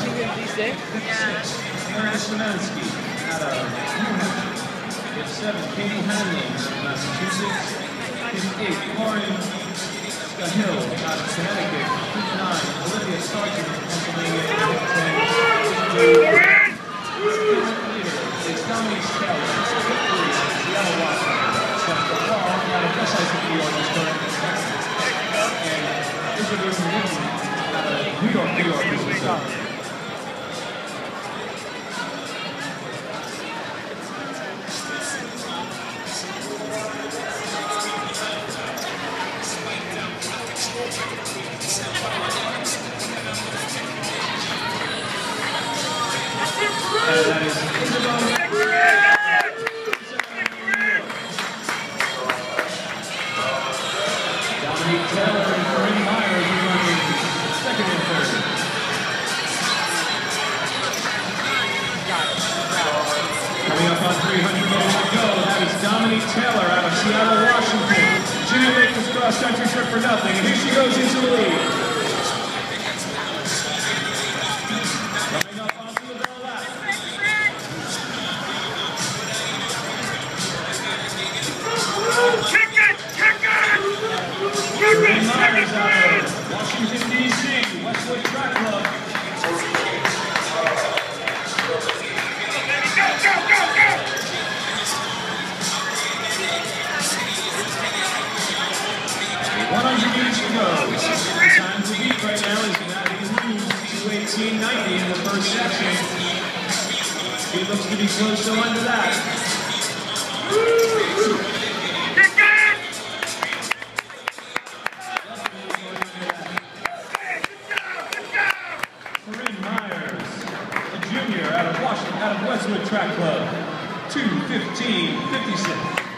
56? Yeah. Aaron Szymanski out of New Hampshire. Fifth seven, Katie Lauren out of Connecticut. Olivia of Pennsylvania. Washington. And New York, New York Coming up on 300 meters to go, that is Dominique Taylor out of Seattle, Washington. She didn't make this cross-country trip for nothing, and here she goes into the lead. D.C., Westwood Track Club. Go! 100 meters to go. Time to beat right now is Maddie Hughes, 218.90 in the first section. He looks to be close to under that. Westwood Track Club, 215.56.